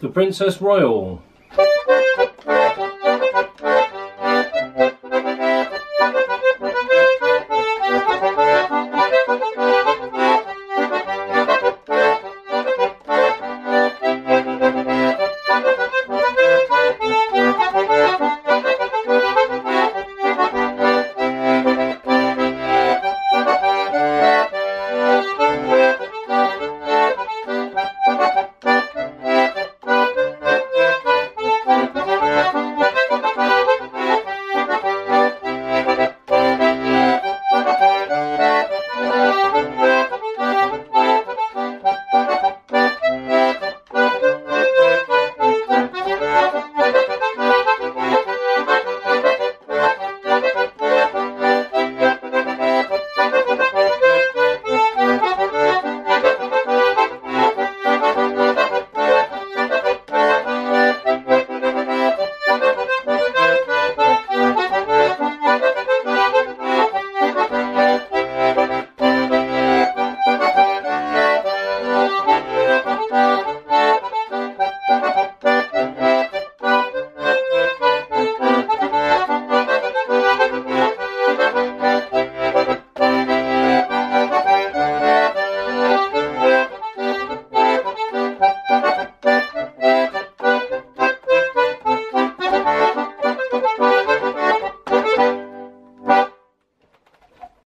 The Princess Royal.